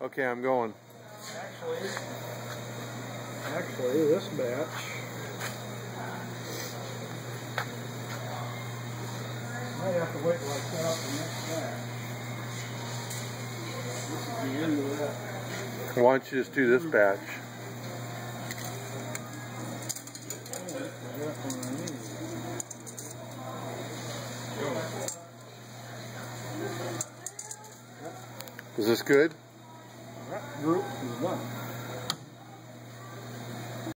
Okay, I'm going. Actually, actually, this batch might have to wait till I set up the next batch. This is the end of that. Why don't you just do this batch? That's what I need. Is this good? Group is done.